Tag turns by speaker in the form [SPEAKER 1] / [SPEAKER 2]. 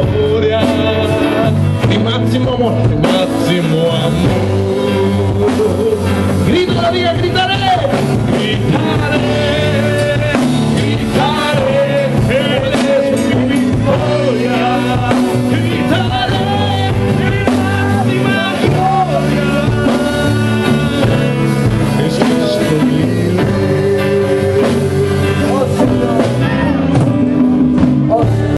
[SPEAKER 1] gloria, máximo amor, máximo amor. Grito, la diga, grita.